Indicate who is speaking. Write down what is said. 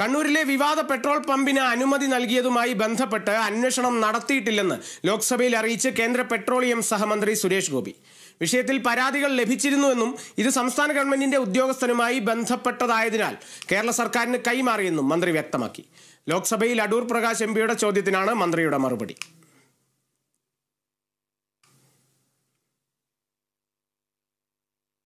Speaker 1: കണ്ണൂരിലെ വിവാദ പെട്രോൾ പമ്പിന് അനുമതി നൽകിയതുമായി ബന്ധപ്പെട്ട് അന്വേഷണം നടത്തിയിട്ടില്ലെന്ന് ലോക്സഭയിൽ അറിയിച്ച് കേന്ദ്ര പെട്രോളിയം സഹമന്ത്രി സുരേഷ് ഗോപി. വിഷയത്തിൽ പരാതികൾ ലഭിച്ചിരുന്നുവെന്നും ഇത് സംസ്ഥാന ഗവൺമെന്റിന്റെ ഉദ്യോഗസ്ഥനുമായി ബന്ധപ്പെട്ടതായതിനാൽ കേരള സർക്കാരിന് കൈമാറിയെന്നും മന്ത്രി വ്യക്തമാക്കി. ലോക്സഭയിൽ അടൂർ പ്രകാശ് എംപിയുടെ ചോദ്യത്തിനാണ് മന്ത്രിയുടെ മറുപടി.